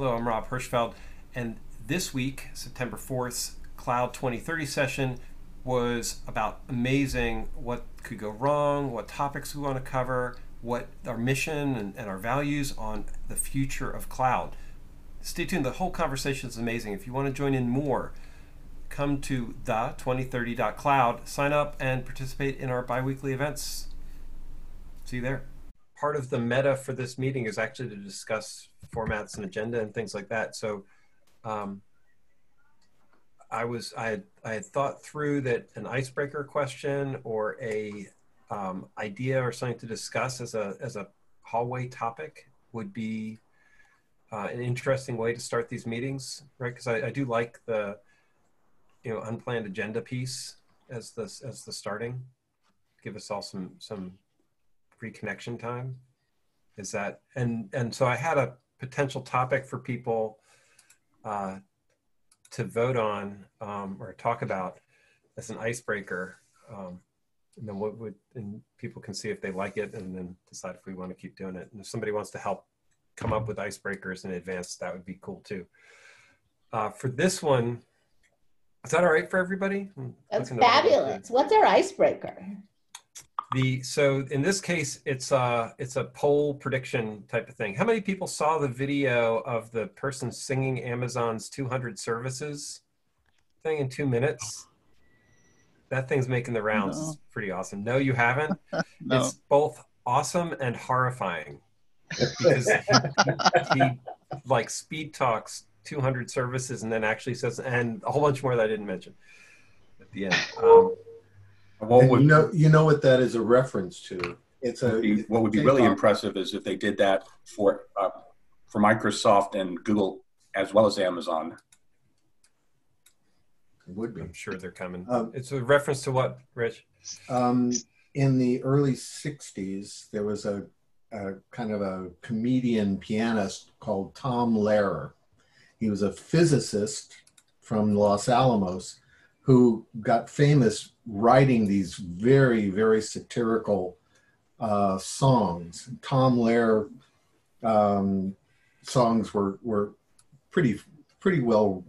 Hello, I'm Rob Hirschfeld, and this week, September 4th, Cloud 2030 session was about amazing what could go wrong, what topics we want to cover, what our mission and, and our values on the future of cloud. Stay tuned, the whole conversation is amazing. If you want to join in more, come to the 2030.cloud, sign up, and participate in our bi weekly events. See you there. Part of the meta for this meeting is actually to discuss formats and agenda and things like that. So, um, I was I had I had thought through that an icebreaker question or a um, idea or something to discuss as a as a hallway topic would be uh, an interesting way to start these meetings, right? Because I, I do like the you know unplanned agenda piece as the as the starting. Give us all some some reconnection time. Is that and and so I had a potential topic for people uh, to vote on um, or talk about as an icebreaker. Um, and then what would and people can see if they like it and then decide if we want to keep doing it. And if somebody wants to help come up with icebreakers in advance, that would be cool too. Uh, for this one, is that all right for everybody? That's fabulous. What's our icebreaker? The so in this case, it's a it's a poll prediction type of thing. How many people saw the video of the person singing Amazon's 200 services thing in two minutes? That thing's making the rounds. No. It's pretty awesome. No, you haven't. no. It's both awesome and horrifying because he, he like speed talks 200 services and then actually says and a whole bunch more that I didn't mention at the end. Um, what would, you know, you know what that is a reference to. It's a. Be, what would be really impressive is if they did that for uh, for Microsoft and Google as well as Amazon. It would be. I'm sure they're coming. Um, it's a reference to what, Rich? Um, in the early '60s, there was a, a kind of a comedian pianist called Tom Lehrer. He was a physicist from Los Alamos who got famous writing these very, very satirical uh, songs. Tom Lehrer um, songs were, were pretty, pretty well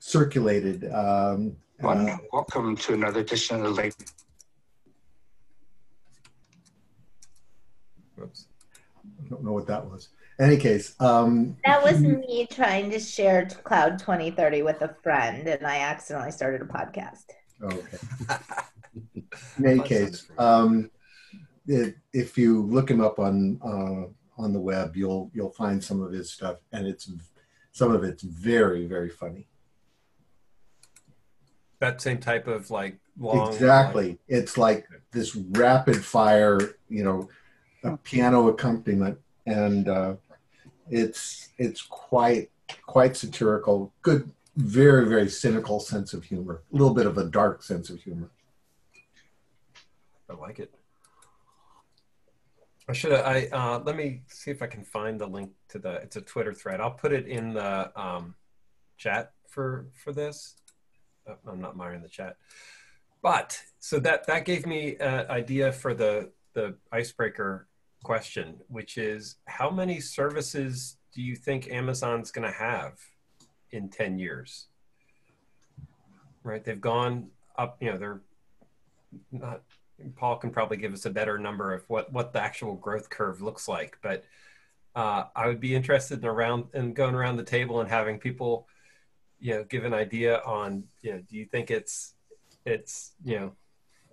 circulated. Um, uh, Welcome to another edition of the Late. Oops. I don't know what that was any case um, that was me trying to share cloud 2030 with a friend and i accidentally started a podcast. Okay. In any case um, it, if you look him up on uh, on the web you'll you'll find some of his stuff and it's some of it's very very funny. That same type of like long exactly. Like, it's like this rapid fire you know a piano accompaniment and uh, it's it's quite quite satirical. Good, very very cynical sense of humor. A little bit of a dark sense of humor. I like it. I should. I uh, let me see if I can find the link to the. It's a Twitter thread. I'll put it in the um, chat for for this. Oh, I'm not miring the chat, but so that that gave me an idea for the the icebreaker question, which is how many services do you think Amazon's going to have in 10 years? Right? They've gone up, you know, they're not, Paul can probably give us a better number of what, what the actual growth curve looks like. But uh, I would be interested in around and going around the table and having people, you know, give an idea on, you know, do you think it's, it's, you know,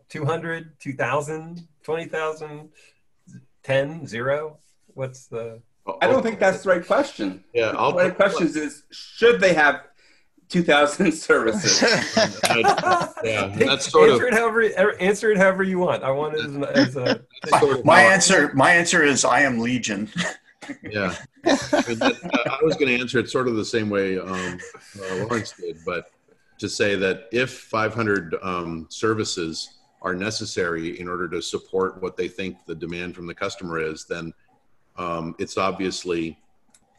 200, 2000, 20,000, 10, 0? What's the. I don't think that's the right question. Yeah, I'll the right question is should they have 2000 services? yeah, that's sort answer of. It however, er, answer it however you want. I want it as, as a. my, my answer, my answer is I am Legion. yeah. I was going to answer it sort of the same way um, uh, Lawrence did, but to say that if 500 um, services are necessary in order to support what they think the demand from the customer is, then um, it's obviously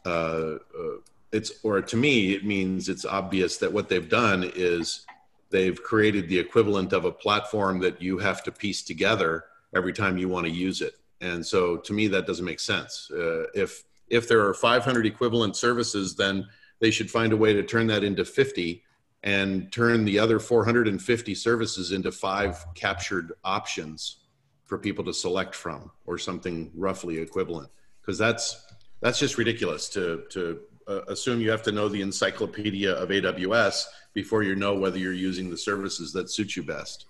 uh, uh, it's or to me it means it's obvious that what they've done is they've created the equivalent of a platform that you have to piece together every time you want to use it. And so to me that doesn't make sense. Uh, if if there are 500 equivalent services, then they should find a way to turn that into 50 and turn the other 450 services into five captured options for people to select from or something roughly equivalent because that's that's just ridiculous to to uh, assume you have to know the encyclopedia of AWS before you know whether you're using the services that suit you best.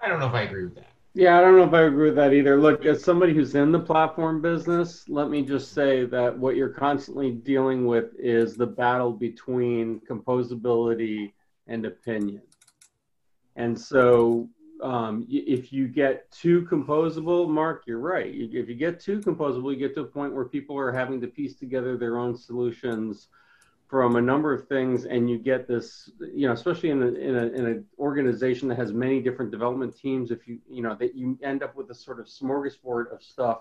I don't know if I agree with that. Yeah, I don't know if I agree with that either. Look, as somebody who's in the platform business, let me just say that what you're constantly dealing with is the battle between composability and opinion. And so um, if you get too composable, Mark, you're right. If you get too composable, you get to a point where people are having to piece together their own solutions from a number of things and you get this you know especially in, a, in, a, in an organization that has many different development teams if you you know that you end up with a sort of smorgasbord of stuff.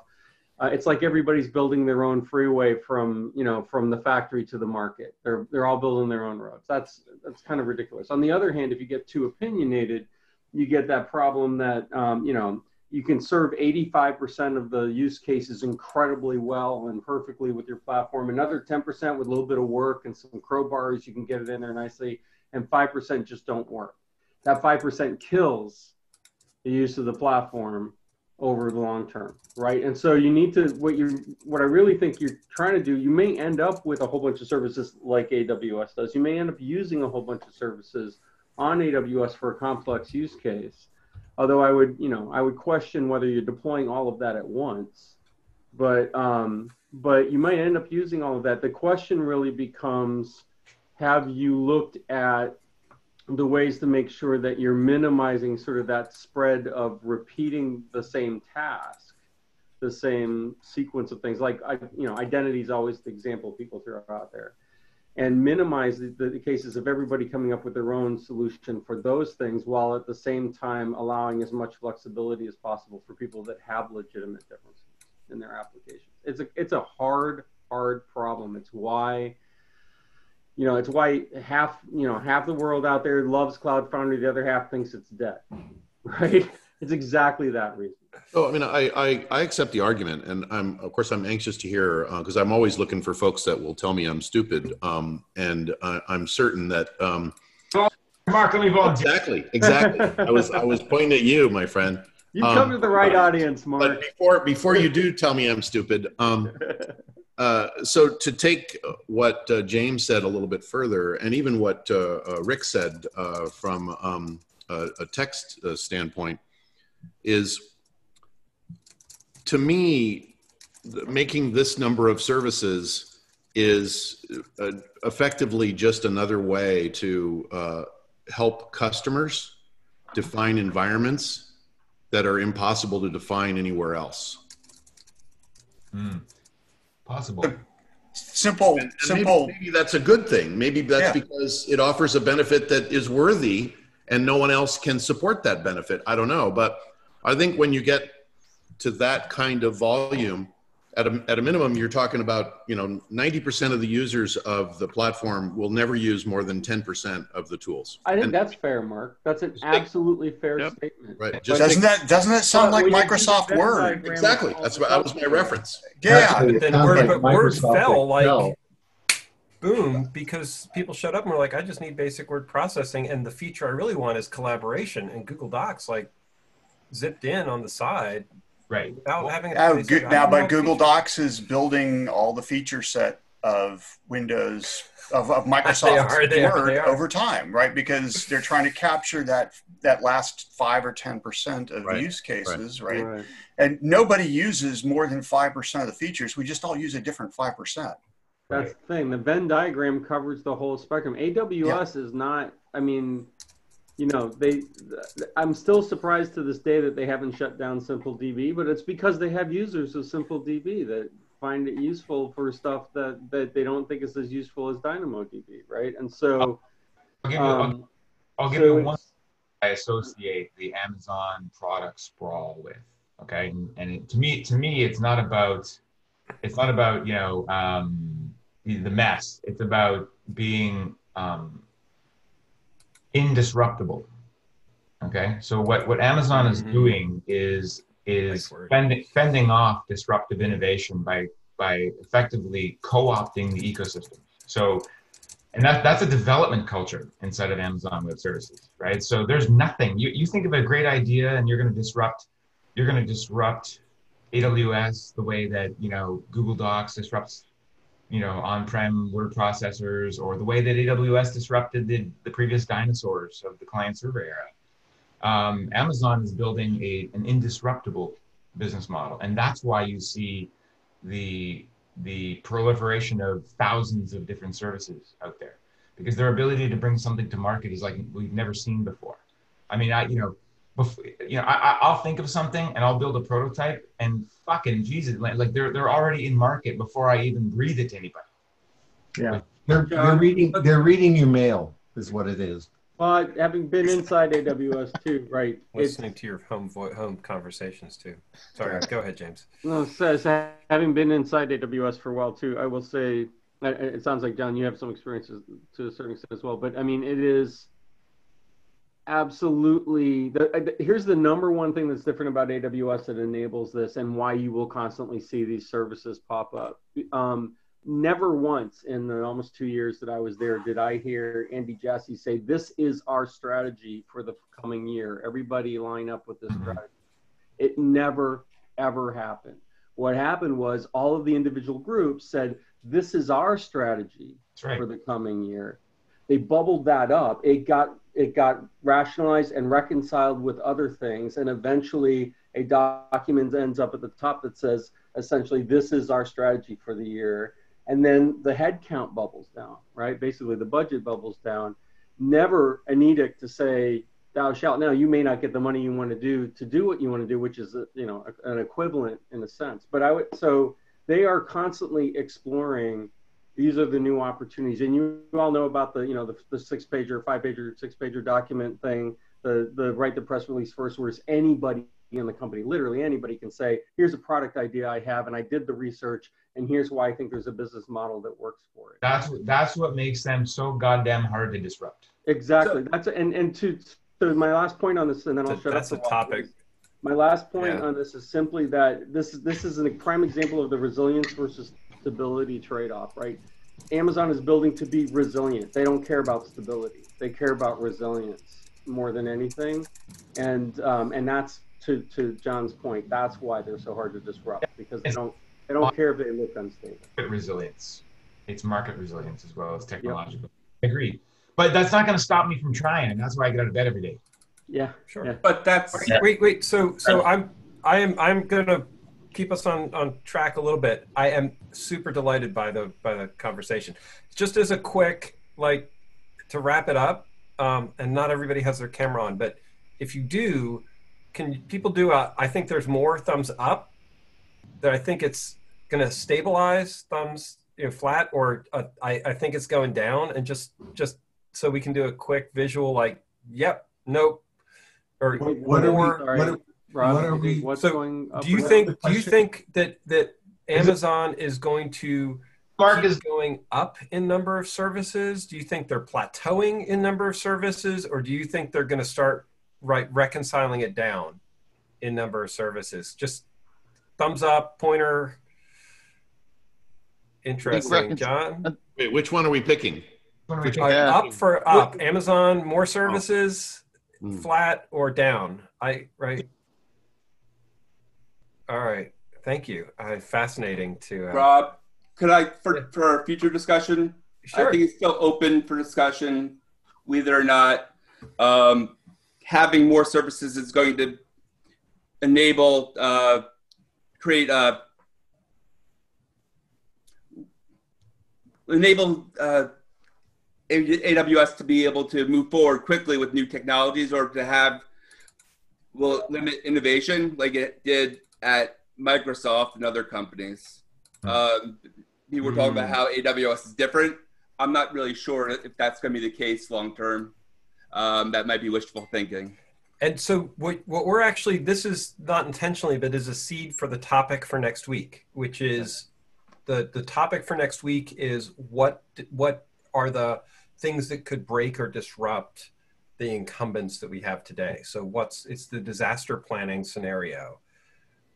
Uh, it's like everybody's building their own freeway from you know from the factory to the market. They're they're all building their own roads. That's that's kind of ridiculous. On the other hand if you get too opinionated you get that problem that um, you know you can serve 85% of the use cases incredibly well and perfectly with your platform. Another 10% with a little bit of work and some crowbars, you can get it in there nicely. And 5% just don't work. That 5% kills the use of the platform over the long term, right? And so you need to what you what I really think you're trying to do, you may end up with a whole bunch of services like AWS does. You may end up using a whole bunch of services on AWS for a complex use case although I would, you know, I would question whether you're deploying all of that at once. But um, but you might end up using all of that. The question really becomes, have you looked at the ways to make sure that you're minimizing sort of that spread of repeating the same task, the same sequence of things. Like you know, identity is always the example people throw out there and minimize the, the, cases of everybody coming up with their own solution for those things while at the same time allowing as much flexibility as possible for people that have legitimate differences in their applications. It's a, it's a hard, hard problem. It's why, you know, it's why half, you know, half the world out there loves Cloud Foundry, the other half thinks it's dead, right? It's exactly that reason. Oh, I mean, I, I, I accept the argument, and I'm of course I'm anxious to hear because uh, I'm always looking for folks that will tell me I'm stupid, um, and I, am certain that. Um, Mark, let me volunteer. Exactly, exactly. I was I was pointing at you, my friend. You um, come to the right audience, Mark. But before before you do tell me I'm stupid, um, uh, so to take what uh, James said a little bit further, and even what uh, uh Rick said uh, from um, a, a, text uh, standpoint, is to me, making this number of services is uh, effectively just another way to uh, help customers define environments that are impossible to define anywhere else. Mm. Possible. Simple, and, and simple. Maybe, maybe, that's a good thing. Maybe that's yeah. because it offers a benefit that is worthy and no one else can support that benefit. I don't know. But I think when you get to that kind of volume, at a, at a minimum, you're talking about, you know, 90% of the users of the platform will never use more than 10% of the tools. I think and that's fair, Mark. That's an absolutely fair yep. statement. Right. Just doesn't that, doesn't that sound like Microsoft Word? Exactly. That's what, that was my reference. Yeah. But then Word, like but Word fell like, fell. boom, because people shut up and were like, I just need basic word processing. And the feature I really want is collaboration. And Google Docs, like, zipped in on the side Right. Without having now, go, now but Google Docs is building all the feature set of Windows of, of Microsoft Word over time, right? Because they're trying to capture that that last five or ten percent of right. use cases, right. Right? right? And nobody uses more than five percent of the features. We just all use a different five percent. That's the thing. The Venn diagram covers the whole spectrum. AWS yeah. is not. I mean, you know they i'm still surprised to this day that they haven't shut down simpledb but it's because they have users of simpledb that find it useful for stuff that that they don't think is as useful as dynamodb right? And so i'll give you, um, I'll, I'll give so you one i associate the amazon product sprawl with okay? And, and it, to me to me it's not about it's not about you know um, the mess. It's about being um, indisruptible. Okay, so what, what Amazon is mm-hmm. doing is is fending, fending off disruptive innovation by by effectively co-opting the ecosystem. So, and that that's a development culture inside of Amazon Web Services, right? So there's nothing. You you think of a great idea and you're going to disrupt, you're going to disrupt AWS the way that you know Google Docs disrupts you know, on-prem word processors or the way that AWS disrupted the, the previous dinosaurs of the client server era. Um, Amazon is building a, an indisruptible business model. And that's why you see the, the proliferation of thousands of different services out there because their ability to bring something to market is like we've never seen before. I mean, I, you know, before, you know, I, I'll think of something and I'll build a prototype and fucking Jesus, like they're they're already in market before I even breathe it to anybody. Yeah, they're, uh, they're reading they're reading your mail is what it is. Well, having been inside AWS too, right? Listening to your home vo- home conversations too. Sorry, go ahead, James. No, says having been inside AWS for a while too, I will say it sounds like John, you have some experiences to a certain extent as well. But I mean, it is absolutely. The, here's the number one thing that's different about aws that enables this and why you will constantly see these services pop up. Um, never once in the almost two years that i was there did i hear andy jassy say this is our strategy for the coming year. Everybody line up with this mm-hmm. strategy. It never ever happened. What happened was all of the individual groups said this is our strategy right. for the coming year. They bubbled that up. It got it got rationalized and reconciled with other things and eventually a document ends up at the top that says essentially this is our strategy for the year. And then the head count bubbles down right? Basically the budget bubbles down. Never an edict to say thou shalt. Now you may not get the money you want to do to do what you want to do which is you know an equivalent in a sense. But i would so they are constantly exploring these are the new opportunities. And you all know about the, you know, the, the six pager, five pager, six pager document thing, the, the write the press release first, where anybody in the company, literally anybody can say, here's a product idea I have, and I did the research, and here's why I think there's a business model that works for it. That's that's what makes them so goddamn hard to disrupt. Exactly. So, that's and and to so my last point on this, and then I'll shut that's up. That's a topic. My last point yeah. on this is simply that this this is a prime example of the resilience versus stability trade-off, right? Amazon is building to be resilient. They don't care about stability. They care about resilience more than anything, and um, and that's to to John's point. That's why they're so hard to disrupt because they don't they don't care if they look unstable. Resilience, it's market resilience as well as technological. Yep. Agreed, but that's not going to stop me from trying, and that's why I get out of bed every day. Yeah, sure. Yeah. But that's wait, wait, wait. So so I'm I am I'm gonna keep us on, on track a little bit. I am super delighted by the by the conversation. Just as a quick like to wrap it up, um, and not everybody has their camera on, but if you do, can people do a? I think there's more thumbs up. That I think it's going to stabilize thumbs you know, flat, or uh, I I think it's going down, and just just so we can do a quick visual like, yep, nope, or what, what more. Are we, what, Rob, what are we, what's so going do you think do you think that that Amazon is going to Mark is going up in number of services? Do you think they're plateauing in number of services, or do you think they're going to start right reconciling it down in number of services? Just thumbs up, pointer. Interesting, John. Wait, which one are we picking? Which uh, up for up. Amazon more services, oh. flat or down. I right. All right. Thank you. Uh, fascinating to. Uh, Rob, could I, for, for future discussion, sure. I think it's still open for discussion whether or not um, having more services is going to enable, uh, create a uh, enable uh, AWS to be able to move forward quickly with new technologies or to have will limit innovation like it did at Microsoft and other companies. Hmm. Um, people were talking about hmm. how AWS is different. I'm not really sure if that's going to be the case long term. Um, that might be wishful thinking. And so, what, what we're actually, this is not intentionally, but is a seed for the topic for next week, which is the, the topic for next week is what, what are the things that could break or disrupt the incumbents that we have today? So, what's, it's the disaster planning scenario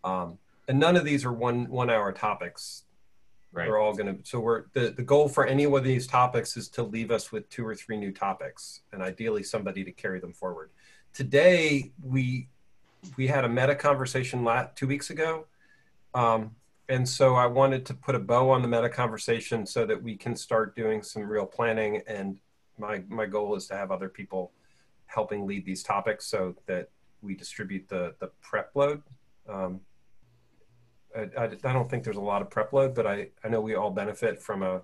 Um, and none of these are one one hour topics. Right. We're all going to. So we're the the goal for any one of these topics is to leave us with two or three new topics, and ideally somebody to carry them forward. Today we we had a meta conversation two weeks ago. Um, and so I wanted to put a bow on the meta conversation so that we can start doing some real planning. And my my goal is to have other people helping lead these topics so that we distribute the the prep load. Um, I, I, I don't think there's a lot of prep load, but I, I know we all benefit from a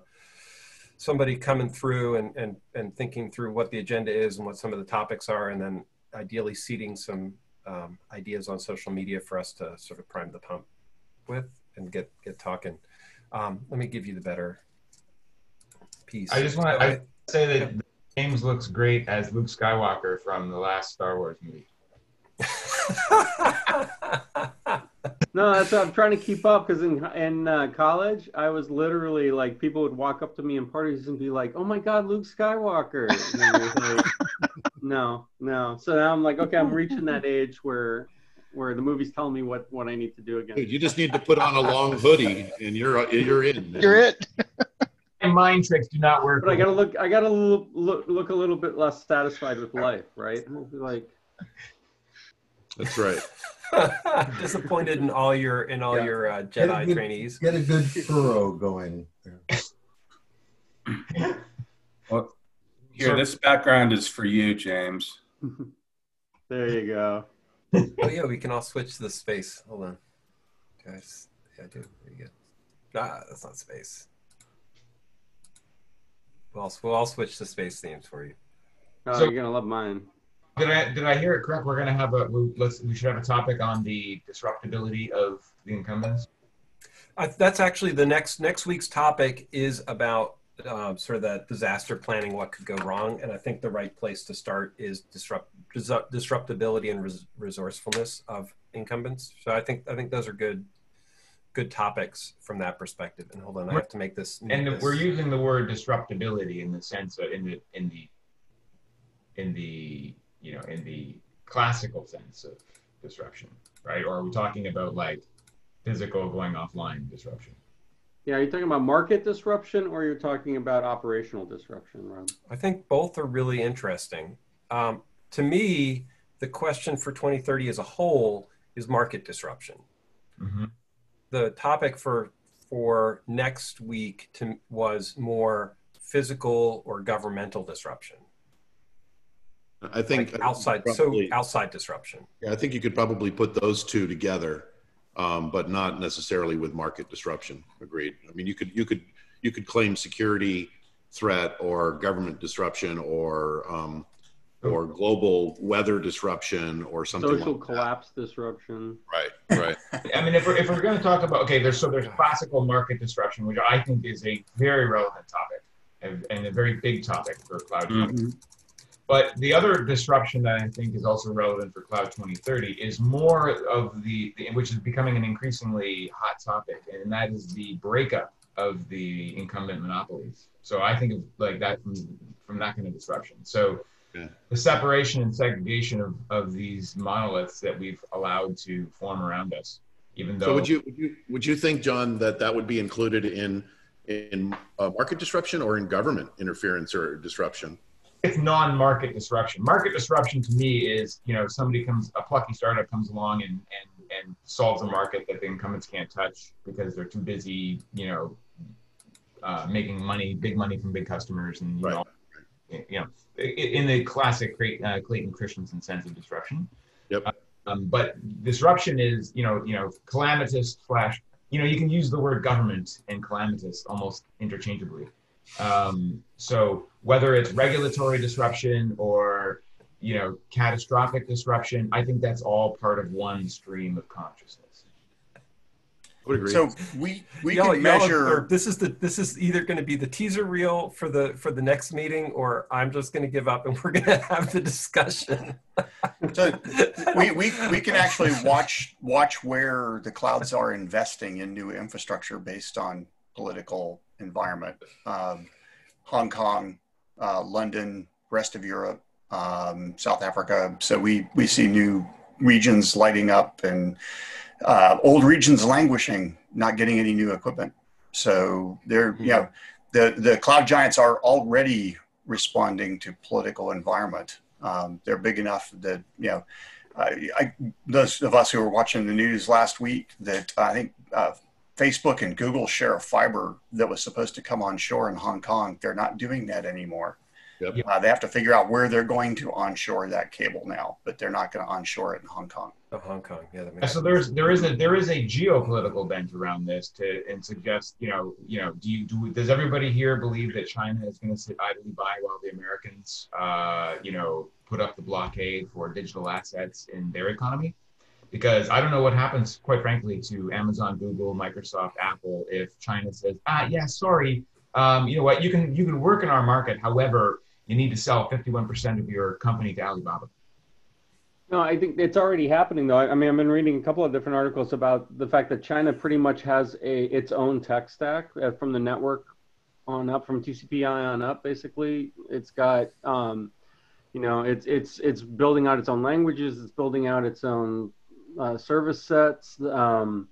somebody coming through and, and, and thinking through what the agenda is and what some of the topics are, and then ideally seeding some um, ideas on social media for us to sort of prime the pump with and get get talking. Um, let me give you the better piece. I just want to say that James looks great as Luke Skywalker from the last Star Wars movie. no, that's what I'm trying to keep up because in in uh, college, I was literally like people would walk up to me in parties and be like, "Oh my God, Luke Skywalker!" Like, no, no. So now I'm like, okay, I'm reaching that age where where the movie's telling me what what I need to do again. Dude, you just need to put on a long hoodie and you're you're in. Man. You're it. mind tricks do not work. But I gotta look. I gotta look, look look a little bit less satisfied with life, right? Like. That's right. Disappointed in all your in all yeah. your uh, Jedi good, trainees. Get a good furrow going. well, here, this background is for you, James. there you go. oh yeah, we can all switch the space. Hold on, guys. Yeah, I do. There you go. Ah, that's not space. We'll all, we'll all switch the space themes for you. Oh, so, you're gonna love mine. Did I did I hear it correct? We're gonna have a we, let's we should have a topic on the disruptability of the incumbents. Uh, that's actually the next next week's topic is about uh, sort of the disaster planning, what could go wrong, and I think the right place to start is disrupt disruptability and res resourcefulness of incumbents. So I think I think those are good good topics from that perspective. And hold on, I have to make this. And this. we're using the word disruptability in the sense of in the in the in the you know, in the classical sense of disruption, right? Or are we talking about like physical going offline disruption? Yeah, are you talking about market disruption or you're talking about operational disruption, Rob? I think both are really interesting. Um, to me, the question for 2030 as a whole is market disruption. Mm-hmm. The topic for for next week to, was more physical or governmental disruption. I think like outside, probably, so outside disruption. Yeah, I think you could probably put those two together, um, but not necessarily with market disruption. Agreed. I mean, you could you could you could claim security threat or government disruption or um, or global weather disruption or something. Social like collapse disruption. Right. Right. I mean, if we're if we're going to talk about okay, there's so there's classical market disruption, which I think is a very relevant topic and, and a very big topic for cloud. Mm-hmm. But the other disruption that I think is also relevant for Cloud 2030 is more of the, the, which is becoming an increasingly hot topic, and that is the breakup of the incumbent monopolies. So I think of like that from, from that kind of disruption. So yeah. the separation and segregation of, of these monoliths that we've allowed to form around us, even though. So would you would you would you think, John, that that would be included in in uh, market disruption or in government interference or disruption? It's non-market disruption. Market disruption to me is, you know, somebody comes, a plucky startup comes along and, and, and solves a market that the incumbents can't touch because they're too busy, you know, uh, making money, big money from big customers, and you right. know, you know, in the classic uh, Clayton Christensen sense of disruption. Yep. Um, but disruption is, you know, you know, calamitous slash, you know, you can use the word government and calamitous almost interchangeably. Um, so whether it's regulatory disruption or you know catastrophic disruption, I think that's all part of one stream of consciousness. So we we y'all, can measure. this is the this is either going to be the teaser reel for the for the next meeting, or I'm just going to give up and we're going to have the discussion. so we, we we can actually watch watch where the clouds are investing in new infrastructure based on political environment. Um, Hong Kong, uh, London, rest of Europe, um, South Africa. So we we see new regions lighting up and uh, old regions languishing, not getting any new equipment. So they're, you know, the, the cloud giants are already responding to political environment. Um, they're big enough that, you know, I, I, those of us who were watching the news last week that I think uh, Facebook and Google share a fiber that was supposed to come on shore in Hong Kong. They're not doing that anymore. Yep. Uh, they have to figure out where they're going to onshore that cable now, but they're not going to onshore it in Hong Kong. Oh, Hong Kong, yeah. That makes so sense. there's there is a there is a geopolitical bent around this to and suggest you know you know do you do does everybody here believe that China is going to sit idly by while the Americans uh, you know put up the blockade for digital assets in their economy? Because I don't know what happens, quite frankly, to Amazon, Google, Microsoft, Apple if China says ah yeah sorry um, you know what you can you can work in our market however you need to sell 51% of your company to Alibaba. No, I think it's already happening though. I mean, I've been reading a couple of different articles about the fact that China pretty much has a its own tech stack uh, from the network on up, from TCP/IP on up. Basically, it's got, um, you know, it's it's it's building out its own languages. It's building out its own uh, service sets, um,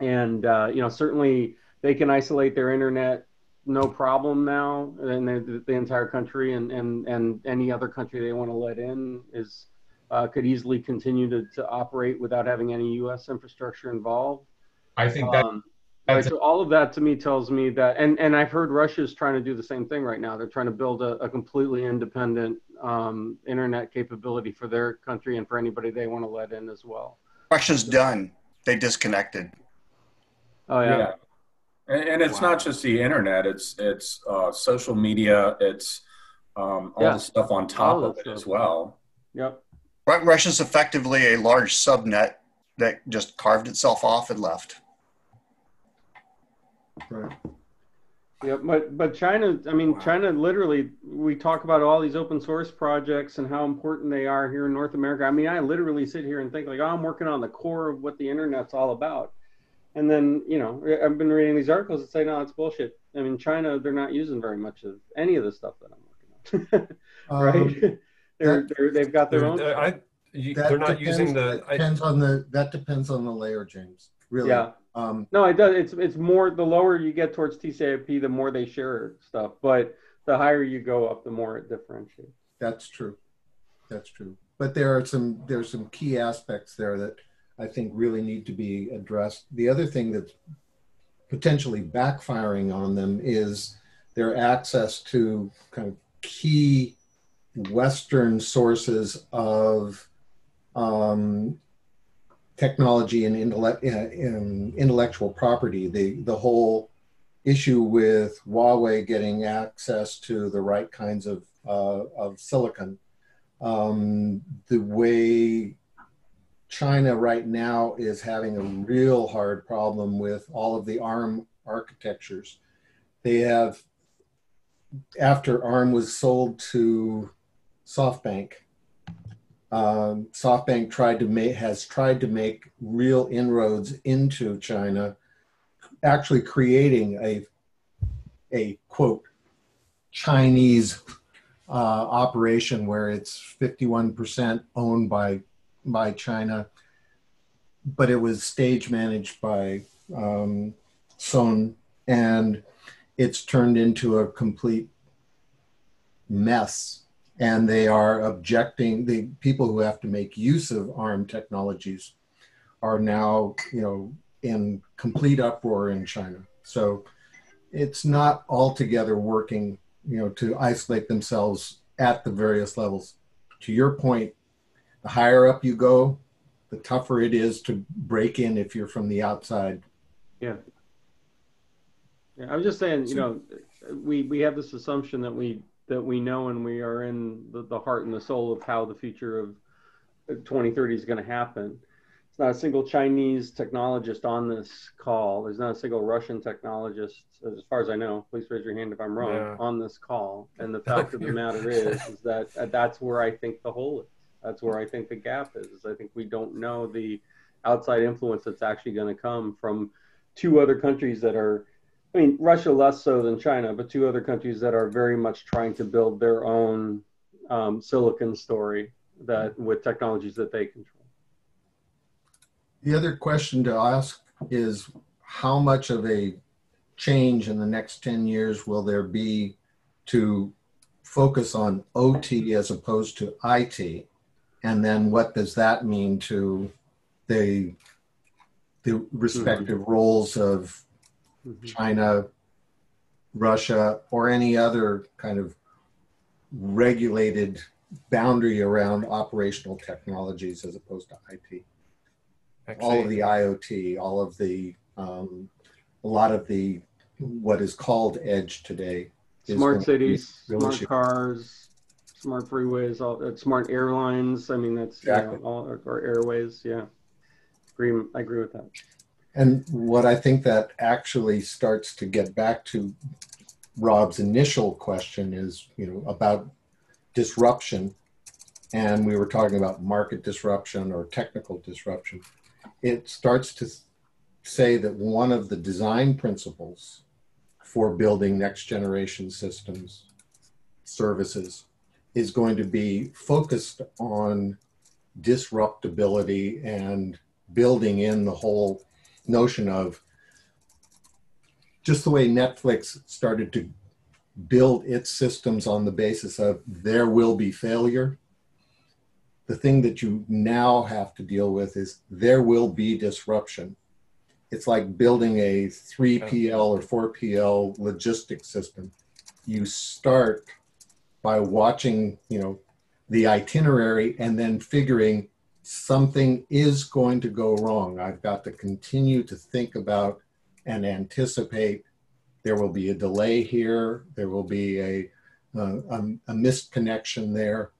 and uh, you know, certainly they can isolate their internet no problem now, and the, the entire country and and and any other country they want to let in is uh, could easily continue to, to operate without having any U.S. infrastructure involved. I think that. Um, right, so all of that to me tells me that, and, and I've heard Russia's trying to do the same thing right now. They're trying to build a, a completely independent um, internet capability for their country and for anybody they want to let in as well. Russia's done. They disconnected. Oh yeah. yeah. And, and it's wow. not just the internet; it's it's uh, social media. It's um, all yeah. the stuff on top of it stuff. as well. Yep. Russia's effectively a large subnet that just carved itself off and left. Right. Yeah, but but China, I mean, wow. China literally, we talk about all these open source projects and how important they are here in North America. I mean, I literally sit here and think like, oh, I'm working on the core of what the internet's all about. And then, you know, I've been reading these articles that say, no, it's bullshit. I mean, China, they're not using very much of any of the stuff that I'm working on, right? Um, they're, they're they've got their own. I, you, they're not depends, using the. Depends I, on the. That depends on the layer, James. Really. Yeah. Um, no, it does. It's it's more the lower you get towards TCP, the more they share stuff. But the higher you go up, the more it differentiates. That's true. That's true. But there are some there's some key aspects there that I think really need to be addressed. The other thing that's potentially backfiring on them is their access to kind of key Western sources of um, technology and intellect, uh, intellectual property. The, the whole issue with Huawei getting access to the right kinds of, uh, of silicon, um, the way China right now is having a real hard problem with all of the ARM architectures. They have, after ARM was sold to SoftBank. Um, SoftBank tried to make has tried to make real inroads into China, actually creating a a quote Chinese uh, operation where it's 51% owned by by China, but it was stage managed by um, and it's turned into a complete mess and they are objecting the people who have to make use of arm technologies are now you know in complete uproar in china. So it's not altogether working you know to isolate themselves at the various levels. To your point the higher up you go the tougher it is to break in if you're from the outside. Yeah. Yeah i'm just saying you know we we have this assumption that we that we know and we are in the, the heart and the soul of how the future of 2030 is going to happen. It's not a single Chinese technologist on this call. There's not a single Russian technologist, as far as I know. Please raise your hand if I'm wrong yeah. on this call. And the fact of the matter is, is that uh, that's where I think the hole is. That's where I think the gap is. is I think we don't know the outside influence that's actually going to come from two other countries that are I mean, Russia less so than China, but two other countries that are very much trying to build their own um, silicon story that with technologies that they control. The other question to ask is how much of a change in the next 10 years will there be to focus on OT as opposed to IT? And then what does that mean to the, the respective mm-hmm. roles of mm-hmm. China, Russia, or any other kind of regulated boundary around operational technologies as opposed to IT? Actually, all of the IoT, all of the, um, a lot of the, what is called edge today. Smart cities, smart cars, smart freeways, all uh, smart airlines. I mean, that's exactly. you know, all or airways. Yeah, agree. I agree with that. And what I think that actually starts to get back to Rob's initial question is, you know, about disruption, and we were talking about market disruption or technical disruption. It starts to say that one of the design principles for building next generation systems, services, is going to be focused on disruptability and building in the whole notion of just the way Netflix started to build its systems on the basis of there will be failure the thing that you now have to deal with is there will be disruption. It's like building a 3PL or 4PL logistics system. You start by watching, you know, the itinerary and then figuring something is going to go wrong. I've got to continue to think about and anticipate there will be a delay here, there will be a, uh, a, a missed connection there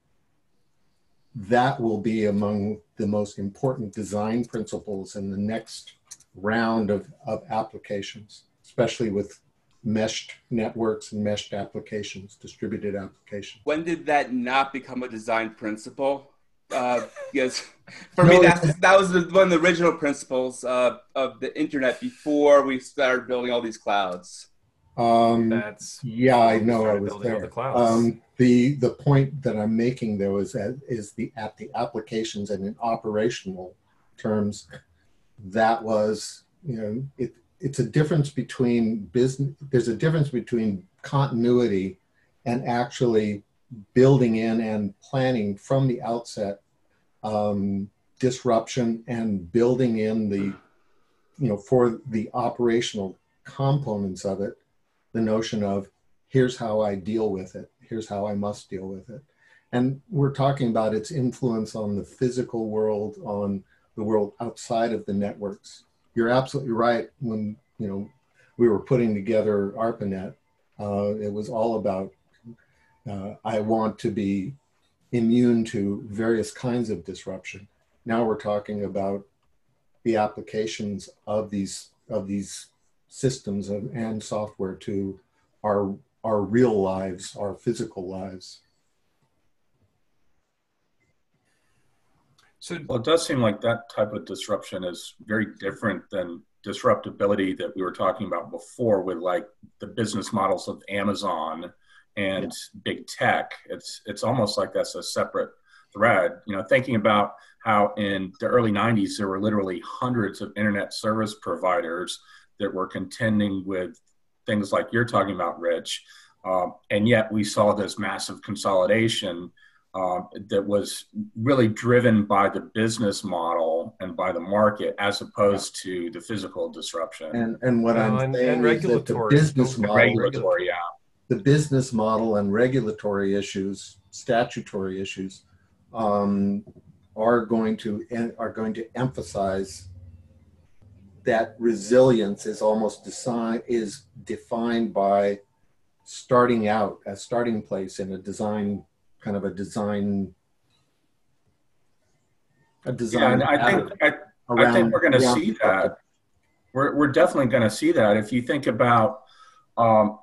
that will be among the most important design principles in the next round of, of applications, especially with meshed networks and meshed applications, distributed applications. When did that not become a design principle? Uh, for no, me, that, that was the, one of the original principles uh, of the internet before we started building all these clouds. Um, That's yeah, I know I was there. The, um, the the point that I'm making though is that is the at the applications and in operational terms, that was you know it it's a difference between business. There's a difference between continuity and actually building in and planning from the outset um, disruption and building in the you know for the operational components of it the notion of here's how I deal with it, here's how I must deal with it. And we're talking about its influence on the physical world, on the world outside of the networks. You're absolutely right. When you know we were putting together ARPANET, uh, it was all about uh, I want to be immune to various kinds of disruption. Now we're talking about the applications of these of these systems and software to our our real lives, our physical lives. So well, it does seem like that type of disruption is very different than disruptability that we were talking about before with like the business models of Amazon and yeah. big tech. It's it's almost like that's a separate thread. You know, thinking about how in the early 90s there were literally hundreds of internet service providers that were contending with things like you're talking about, Rich. Um, and yet we saw this massive consolidation uh, that was really driven by the business model and by the market as opposed to the physical disruption. And, and what I'm and, saying and is that the business model, regulatory, yeah. The business model and regulatory issues, statutory issues, um, are going to are going to emphasize that resilience is almost design is defined by starting out a starting place in a design kind of a design a design yeah, I think I, I, think we're going to see that. we're, we're definitely going to see that. If you think about um,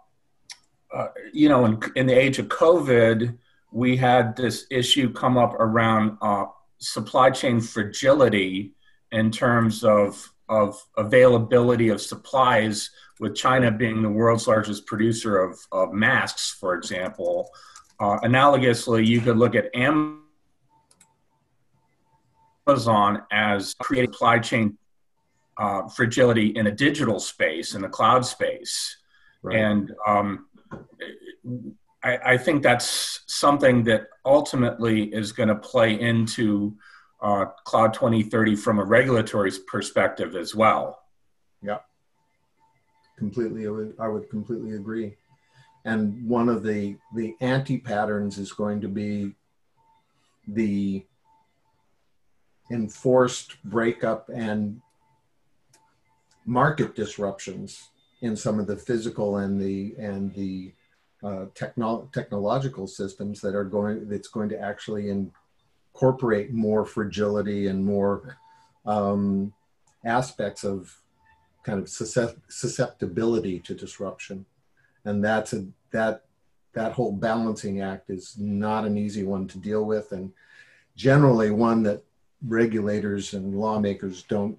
uh, you know in, in the age of covid we had this issue come up around uh, supply chain fragility in terms of of availability of supplies, with China being the world's largest producer of, of masks, for example. Uh, analogously, you could look at Amazon as creating supply chain uh, fragility in a digital space, in the cloud space. Right. And um, I, I, think that's something that ultimately is going to play into uh, Cloud 2030 from a regulatory perspective as well. Yeah, completely. I would, I would completely agree. And one of the the anti patterns is going to be the enforced breakup and market disruptions in some of the physical and the and the uh, techno- technological systems that are going that's going to actually incorporate more fragility and more um, aspects of kind of susceptibility to disruption. And that's a that that whole balancing act is not an easy one to deal with. And generally one that regulators and lawmakers don't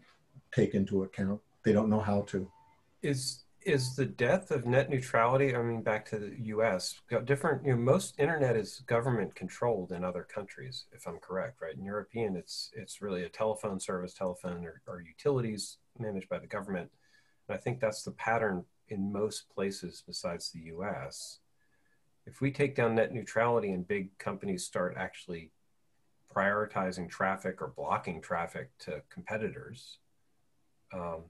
take into account. They don't know how to. Is is the death of net neutrality i mean back to the us different you know most internet is government controlled in other countries if i'm correct right? In european it's it's really a telephone service telephone or, or utilities managed by the government. And i think that's the pattern in most places besides the us if we take down net neutrality and big companies start actually prioritizing traffic or blocking traffic to competitors um,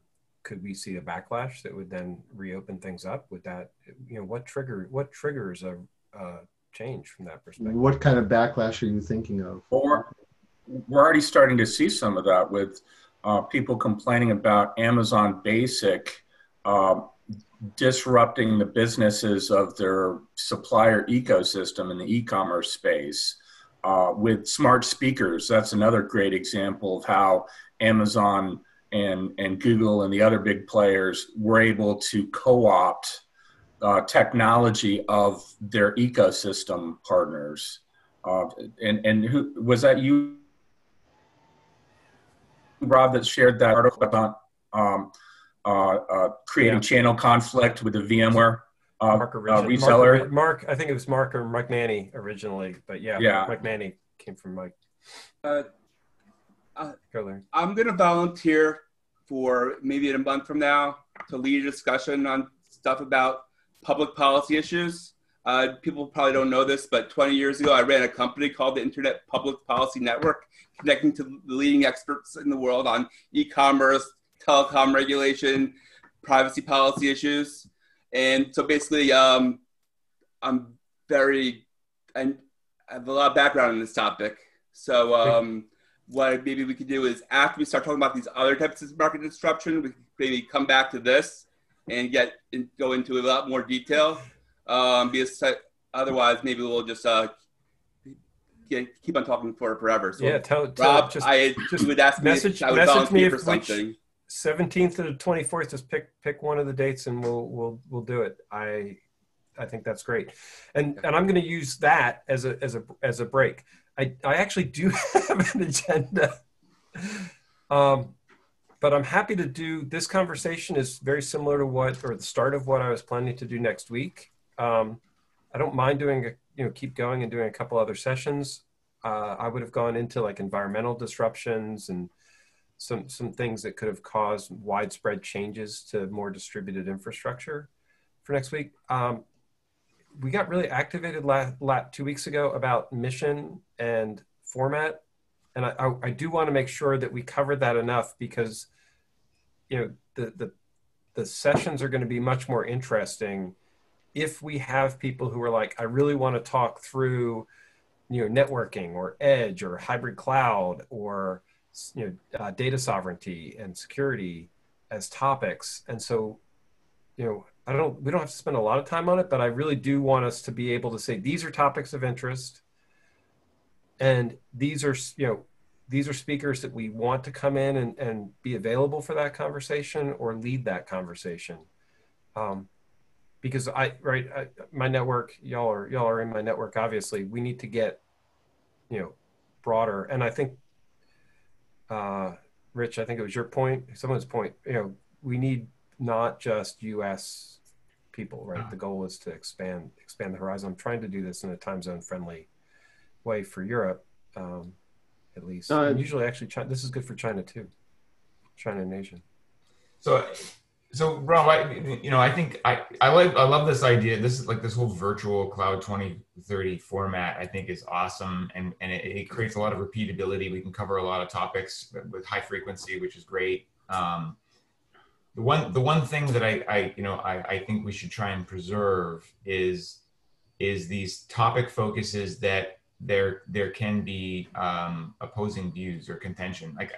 could we see a backlash that would then reopen things up? Would that, you know, what trigger, what triggers a, a change from that perspective? What kind of backlash are you thinking of? Or we're already starting to see some of that with uh, people complaining about Amazon Basic uh, disrupting the businesses of their supplier ecosystem in the e-commerce space. Uh, with smart speakers, that's another great example of how Amazon and and Google and the other big players were able to co-opt uh, technology of their ecosystem partners. Uh, and and who was that you, Rob, that shared that article about um, uh, uh creating yeah. channel conflict with the VMware? Uh, Mark uh, reseller. Mark, Mark, I think it was Mark or Mike Manny originally, but yeah, yeah. Mike Manny came from Mike. Uh, I'm going to volunteer for maybe in a month from now to lead a discussion on stuff about public policy issues. Uh, people probably don't know this, but 20 years ago, I ran a company called the Internet Public Policy Network, connecting to the leading experts in the world on e commerce, telecom regulation, privacy policy issues. And so basically, um, I'm very, and I have a lot of background in this topic. So, um, what maybe we could do is after we start talking about these other types of market disruption, we maybe come back to this and get and go into a lot more detail. Um, because otherwise, maybe we'll just uh, get, keep on talking for forever. So, yeah, tell, tell Rob, just, I just would ask message, me, I would message me for something. Seventeenth to the twenty fourth. Just pick pick one of the dates, and we'll we'll we'll do it. I I think that's great, and and I'm going to use that as a as a as a break. I, I actually do have an agenda. Um, but I'm happy to do this conversation is very similar to what, or the start of what I was planning to do next week. Um, I don't mind doing, a, you know, keep going and doing a couple other sessions. Uh, I would have gone into like environmental disruptions and some some things that could have caused widespread changes to more distributed infrastructure for next week. Um, we got really activated last, last two weeks ago about mission and format, and I, I, I do want to make sure that we covered that enough because you know the the the sessions are going to be much more interesting if we have people who are like, I really want to talk through, you know, networking or edge or hybrid cloud or you know uh, data sovereignty and security as topics, and so you know I don't we don't have to spend a lot of time on it, but I really do want us to be able to say these are topics of interest. And these are you know these are speakers that we want to come in and, and be available for that conversation or lead that conversation. Um, because i right I, my network y'all are y'all are in my network obviously. We need to get you know broader. And i think uh, rich i think it was your point someone's point you know we need not just us people, right? The goal is to expand expand the horizon. I'm trying to do this in a time zone friendly way for Europe, um, at least. Uh, usually, actually, China, this is good for China too. China and Asia. So, so Rob, I, you know, I think I, I like, I love this idea. This is like this whole virtual cloud 2030 format. I think is awesome, and and it, it creates a lot of repeatability. We can cover a lot of topics with high frequency, which is great. Um, the one, the one thing that I, I you know, I, I think we should try and preserve is, is these topic focuses that there, there can be um, opposing views or contention. Like,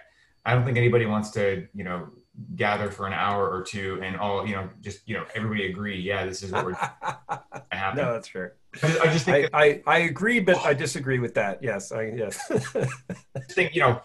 I don't think anybody wants to, you know, gather for an hour or two and all, you know, just, you know, everybody agree. Yeah, this is what we're happen. No, that's fair. I just think I, I, I, agree, but I disagree with that. Yes. I, yes. I think, you know,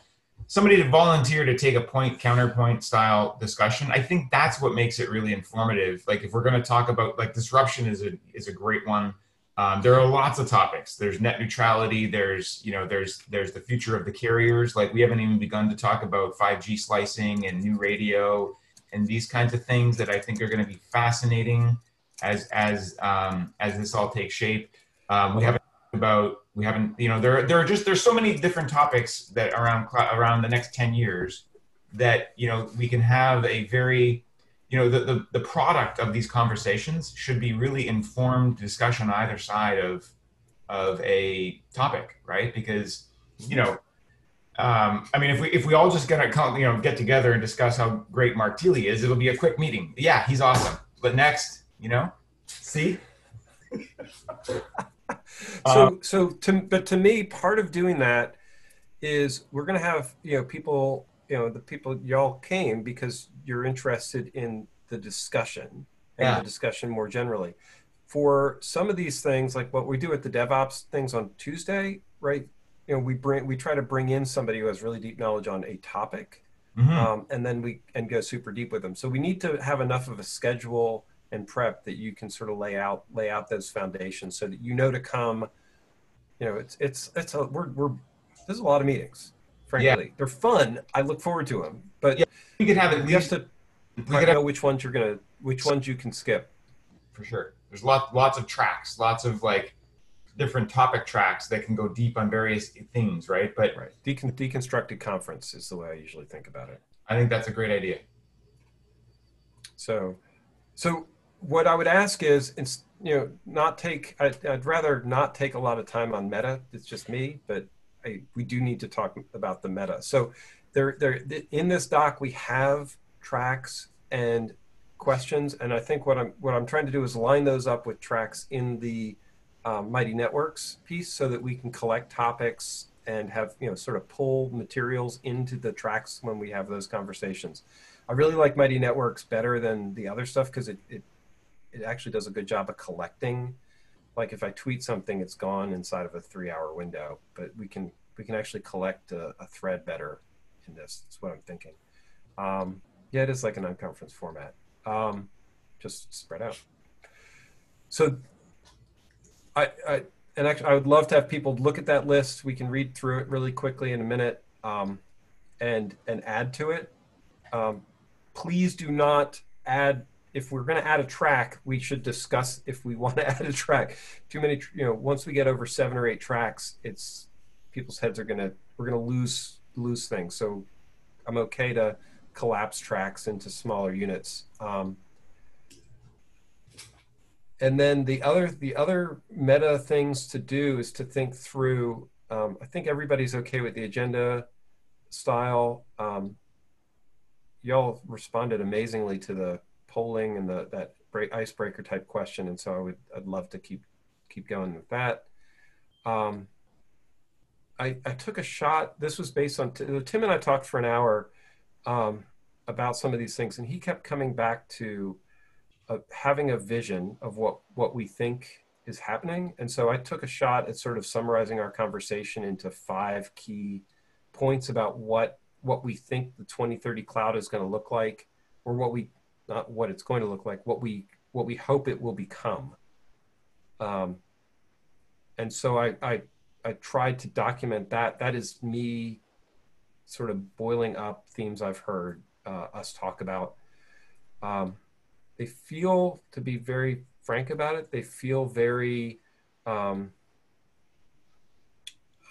somebody to volunteer to take a point counterpoint style discussion i think that's what makes it really informative. Like if we're going to talk about like disruption is a is a great one. Um, there are lots of topics. There's net neutrality there's you know there's there's the future of the carriers. Like we haven't even begun to talk about 5g slicing and new radio and these kinds of things that i think are going to be fascinating as as um, as this all takes shape. Um, we haven't about we haven't you know there there are just there's so many different topics that around around the next 10 years that you know we can have a very you know the, the, the product of these conversations should be really informed discussion on either side of of a topic right because you know um, I mean, if we if we all just gonna come, you know get together and discuss how great Mark Thiele is, it'll be a quick meeting. Yeah, he's awesome. But next, you know, see. so um, so to but to me part of doing that is we're going to have you know people you know the people y'all came because you're interested in the discussion and yeah. the discussion more generally for some of these things like what we do at the devops things on tuesday right you know we bring we try to bring in somebody who has really deep knowledge on a topic mm-hmm. um, and then we and go super deep with them so we need to have enough of a schedule and prep that you can sort of lay out lay out those foundations so that you know to come. You know it's it's it's a we're, we're there's a lot of meetings frankly. Yeah. they're fun. I look forward to them but yeah, you could have at least to you know have, which ones you're gonna which ones you can skip. For sure. There's lots lots of tracks lots of like different topic tracks that can go deep on various things right? But right. Decon- deconstructed conference is the way i usually think about it. I think that's a great idea. So so what I would ask is, you know, not take. I'd, I'd, rather not take a lot of time on meta. It's just me, but I, we do need to talk about the meta. So, there, there, in this doc, we have tracks and questions, and I think what I'm what I'm trying to do is line those up with tracks in the um, Mighty Networks piece, so that we can collect topics and have you know sort of pull materials into the tracks when we have those conversations. I really like Mighty Networks better than the other stuff because it, it it actually does a good job of collecting. Like if I tweet something, it's gone inside of a three-hour window. But we can we can actually collect a, a thread better in this. That's what I'm thinking. Um, yeah, it is like an unconference format, um, just spread out. So I, I and actually I would love to have people look at that list. We can read through it really quickly in a minute, um, and and add to it. Um, please do not add if we're going to add a track, we should discuss if we want to add a track. Too many, you know, once we get over seven or eight tracks, it's people's heads are going to we're going to lose lose things. So I'm okay to collapse tracks into smaller units. Um, and then the other the other meta things to do is to think through. Um, I think everybody's okay with the agenda style. Um, y'all responded amazingly to the polling and the that break, icebreaker type question, and so I would I'd love to keep keep going with that. Um, I, I took a shot. This was based on Tim and I talked for an hour um, about some of these things, and he kept coming back to uh, having a vision of what what we think is happening. And so I took a shot at sort of summarizing our conversation into five key points about what what we think the 2030 cloud is going to look like, or what we not what it's going to look like, what we what we hope it will become. Um, and so I, I I tried to document that. That is me sort of boiling up themes I've heard uh, us talk about. Um, they feel, to be very frank about it, they feel very. Um,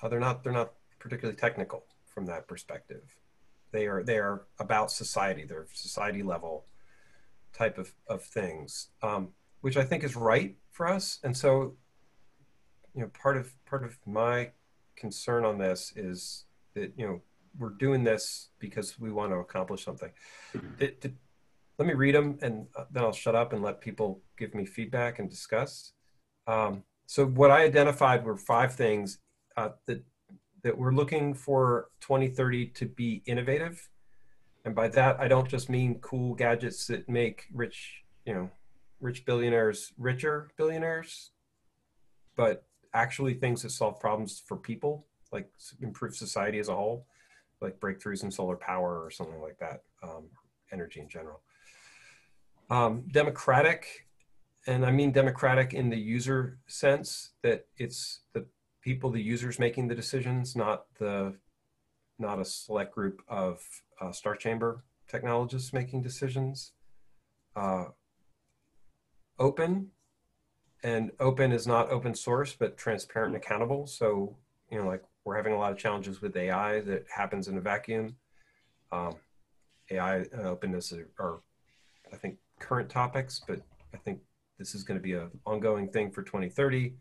uh, they're not. They're not particularly technical. from that perspective. They are they are about society. They're society level type of of things, um, which I think is right for us. And so, you know, part of part of my concern on this is that you know we're doing this because we want to accomplish something. It, let me read them and uh, then I'll shut up and let people give me feedback and discuss. Um, so what I identified were five things uh, that that we're looking for 2030 to be innovative. And by that, I don't just mean cool gadgets that make rich, you know, rich billionaires richer billionaires, but actually things that solve problems for people, like improve society as a whole, like breakthroughs in solar power or something like that, um, energy in general. Um, democratic, and I mean democratic in the user sense that it's the people, the users making the decisions, not the not a select group of uh, star chamber technologists making decisions. Uh, open, and open is not open source, but transparent and accountable. So you know, like we're having a lot of challenges with AI that happens in a vacuum. Um, AI and openness are, are, I think, current topics, but I think this is going to be an ongoing thing for 2030.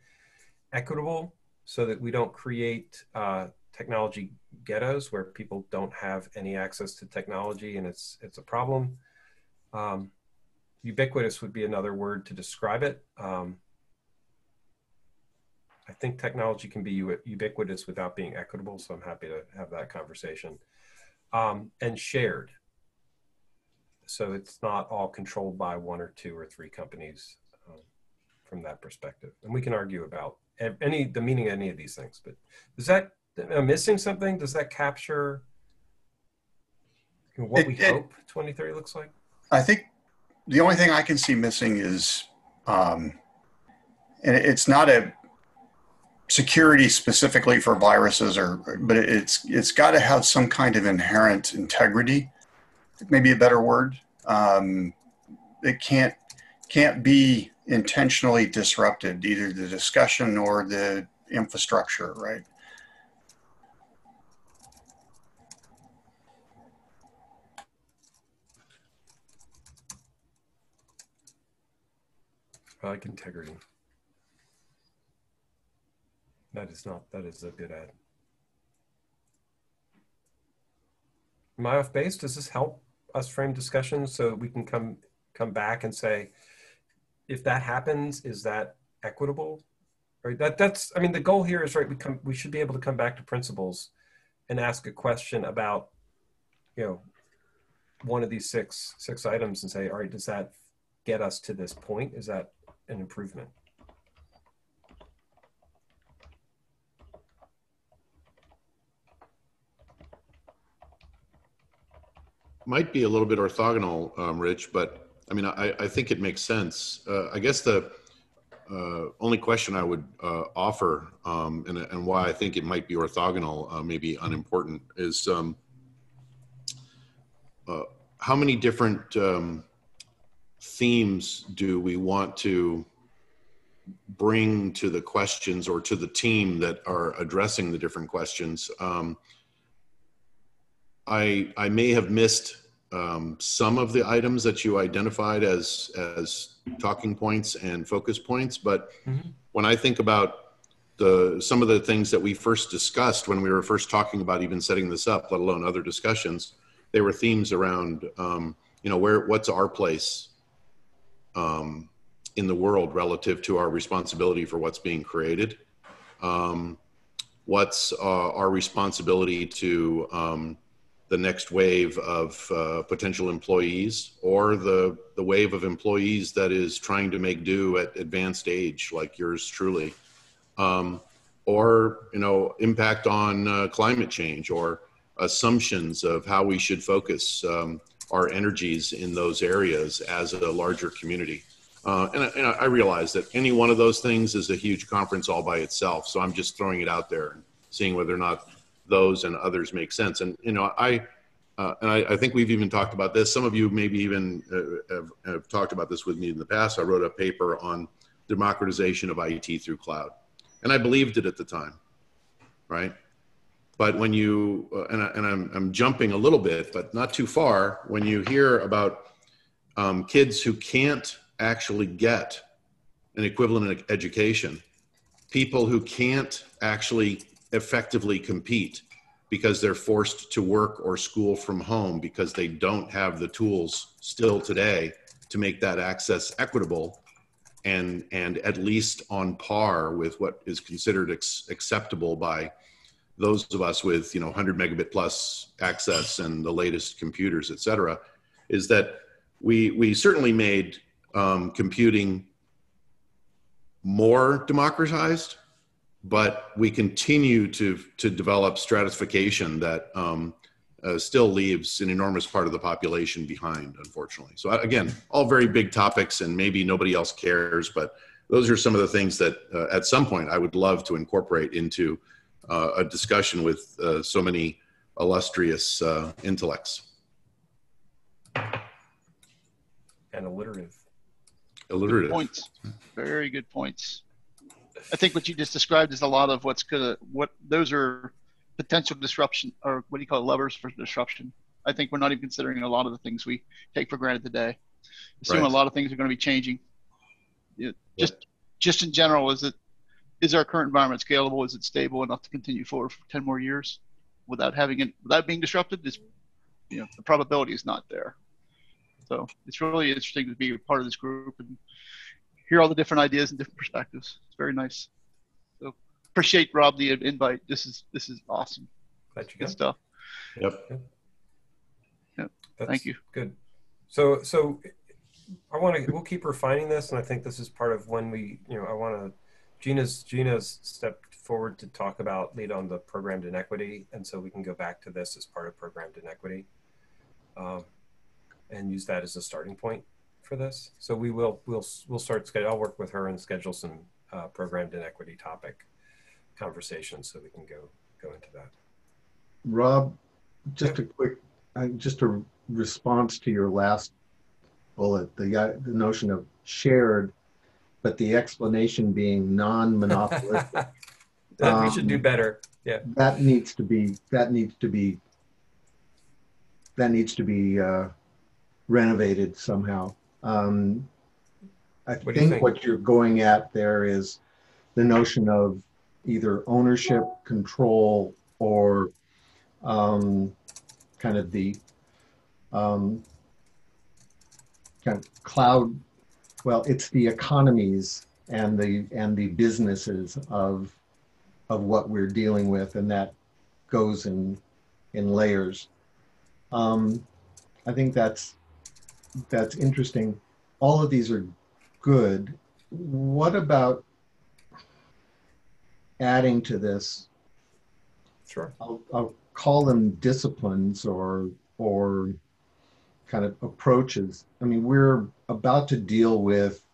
Equitable, so that we don't create uh, technology ghettos where people don't have any access to technology and it's it's a problem. Um, ubiquitous would be another word to describe it. Um, I think technology can be ubiquitous without being equitable, so I'm happy to have that conversation. Um, and shared. So it's not all controlled by one or two or three companies um, from that perspective. And we can argue about any the meaning of any of these things. But does that am I missing something? Does that capture what it, we it, hope 2030 looks like? I think the only thing I can see missing is, um, and it's not a security specifically for viruses, or but it's it's got to have some kind of inherent integrity. Maybe a better word. Um, it can't can't be intentionally disrupted, either the discussion or the infrastructure, right? Like integrity. That is not, that is a good ad. Am I off base? Does this help us frame discussions so we can come come back and say, if that happens, is that equitable? Right. That that's. I mean, the goal here is right. We come. We should be able to come back to principles, and ask a question about, you know, one of these six six items, and say, all right, does that get us to this point? Is that an improvement? Might be a little bit orthogonal, um, Rich, but I mean, I, I think it makes sense. Uh, I guess the uh, only question I would uh, offer, um, and, and why I think it might be orthogonal, uh, maybe unimportant, is um, uh, how many different um, themes do we want to bring to the questions or to the team that are addressing the different questions? Um, I I may have missed um, some of the items that you identified as as talking points and focus points. But mm-hmm. when I think about the some of the things that we first discussed when we were first talking about even setting this up, let alone other discussions, they were themes around um, you know where what's our place um, in the world relative to our responsibility for what's being created. Um, what's uh, our responsibility to um, the next wave of uh, potential employees or the, the wave of employees that is trying to make do at advanced age like yours truly um, or you know impact on uh, climate change or assumptions of how we should focus um, our energies in those areas as a larger community uh, and, and, I realize that any one of those things is a huge conference all by itself so i'm just throwing it out there and seeing whether or not those and others make sense. And you know, I uh, and I, I, think we've even talked about this. Some of you maybe even uh, have, have, talked about this with me in the past. I wrote a paper on democratization of IT through cloud, and I believed it at the time, right? But when you, uh, and, I, and I'm, I'm jumping a little bit, but not too far, when you hear about um, kids who can't actually get an equivalent education, people who can't actually effectively compete because they're forced to work or school from home because they don't have the tools still today to make that access equitable and and at least on par with what is considered acceptable by those of us with you know 100 megabit plus access and the latest computers et cetera is that we we certainly made um, computing more democratized but we continue to to develop stratification that um, uh, still leaves an enormous part of the population behind, unfortunately. So again, all very big topics, and maybe nobody else cares, but those are some of the things that uh, at some point I would love to incorporate into uh, a discussion with uh, so many illustrious uh, intellects. And alliterative. Alliterative. Good points. Very good points. I think what you just described is a lot of what's gonna what those are potential disruption or what do you call it, levers for disruption. I think we're not even considering a lot of the things we take for granted today. Assuming right. a lot of things are going to be changing. It, just yeah. just in general, is it is our current environment scalable? Is it stable enough to continue forward for ten more years without having it without being disrupted? Is you know the probability is not there. So it's really interesting to be a part of this group and hear all the different ideas and different perspectives. It's very nice. So appreciate Rob the invite. This is this is awesome. Glad you good stuff. Yep. Yep. Thank you. Good. So so I want to we'll keep refining this, and I think this is part of when we you know I want to Gina's Gina's stepped forward to talk about lead on the programmed inequity, and so we can go back to this as part of programmed inequity, um, and use that as a starting point for this. So we will we'll we'll start schedule. I'll work with her and schedule some uh, programmed inequity topic conversations so we can go go into that. Rob, just a quick, uh, just a response to your last bullet, the uh, the notion of shared, but the explanation being non-monopolistic. um, we should do um, better. Yeah. That needs to be that needs to be that needs to be uh, renovated somehow. Um, I what think, think what you're going at there is the notion of either ownership, control, or um, kind of the um, kind of cloud. Well, it's the economies and the and the businesses of of what we're dealing with, and that goes in in layers. Um, I think that's that's interesting. All of these are good. What about adding to this? Sure. I'll, I'll call them disciplines or or kind of approaches. I mean, we're about to deal with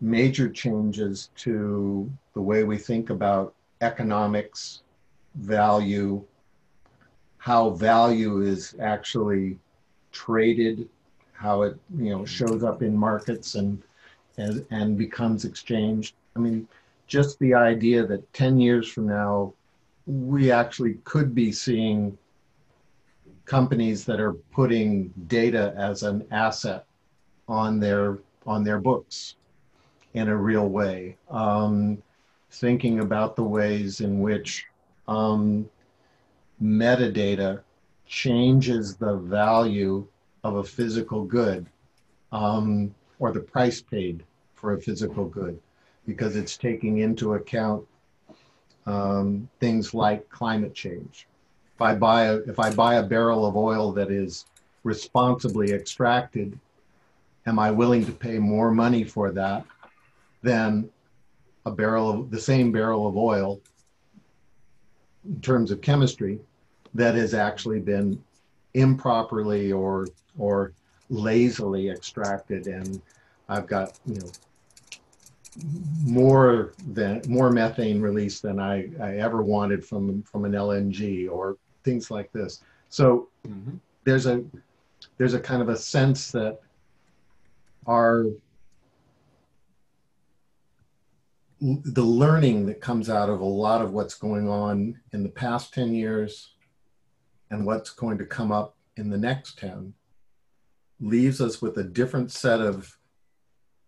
major changes to the way we think about economics, value, how value is actually traded how it you know shows up in markets and and, and becomes exchanged. I mean, just the idea that 10 years from now, we actually could be seeing companies that are putting data as an asset on their on their books in a real way. Um, thinking about the ways in which um, metadata changes the value of a physical good um, or the price paid for a physical good because it's taking into account um, things like climate change. If I buy a if I buy a barrel of oil that is responsibly extracted, am I willing to pay more money for that than a barrel of the same barrel of oil in terms of chemistry that has actually been improperly or or lazily extracted? And I've got you know more than more methane release than I, I ever wanted from from an LNG or things like this. So mm-hmm. there's a there's a kind of a sense that our the learning that comes out of a lot of what's going on in the past 10 years and what's going to come up in the next 10 leaves us with a different set of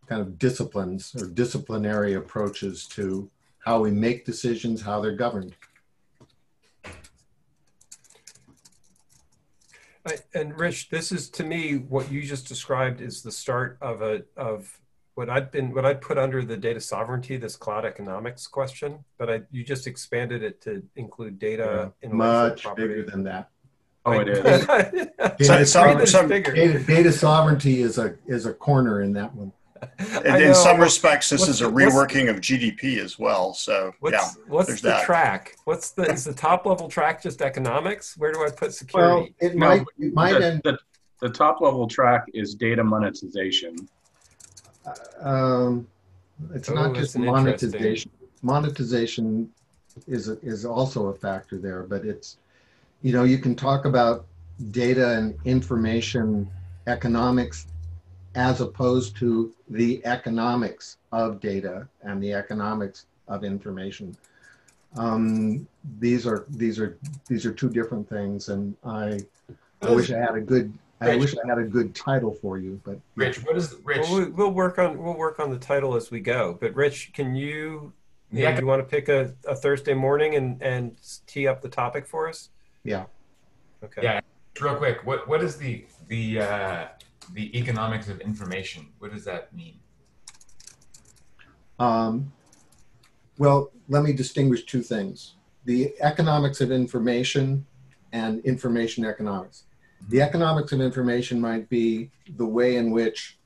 kind of disciplines or disciplinary approaches to how we make decisions, how they're governed. And Rich, this is to me what you just described is the start of a of what I've been what I'd put under the data sovereignty, this cloud economics question, but I you just expanded it to include data yeah, much bigger than that. Oh, it is. data, some, data, data sovereignty is a is a corner in that one. In, in some respects, this is a reworking of GDP as well. So what's, yeah, what's the that. track? What's the is the top level track just economics? Where do I put security? Well, it no, might it might the, end. The, the top level track is data monetization um, it's oh, not just monetization. Monetization is is also a factor there, but it's you know you can talk about data and information economics as opposed to the economics of data and the economics of information. Um, these are these are these are two different things, and I, I wish I had a good I wish I had a good title for you, but Rich, what is the, Rich? Well, we'll work on we'll work on the title as we go. But Rich, can you? Yeah, you, you want to pick a, a Thursday morning and and tee up the topic for us? Yeah. Okay. Yeah. Real quick, what what is the the uh, the economics of information? What does that mean? Um, well, let me distinguish two things: the economics of information and information economics the economics of information might be the way in which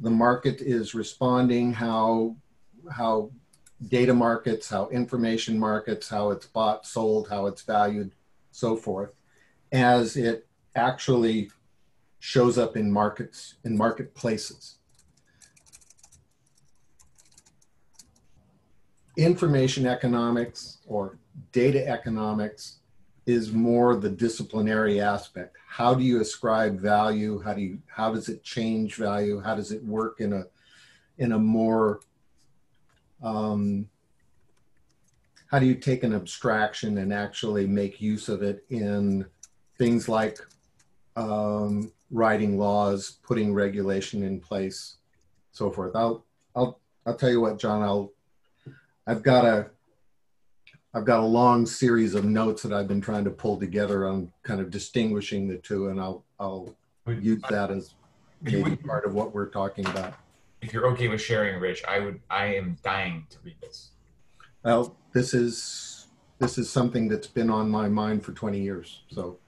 the market is responding, how how data markets, how information markets, how it's bought, sold, how it's valued, so forth, as it actually shows up in markets, in marketplaces. Information economics or data economics is more the disciplinary aspect. How do you ascribe value? How do you how does it change value? How does it work in a in a more um, how do you take an abstraction and actually make use of it in things like um, writing laws, putting regulation in place, so forth. I'll I'll I'll tell you what, John. I'll I've got a I've got a long series of notes that I've been trying to pull together on kind of distinguishing the two, and I'll I'll use that as maybe part of what we're talking about. If you're okay with sharing, Rich, I would. I am dying to read this. Well, this is this is something that's been on my mind for 20 years. So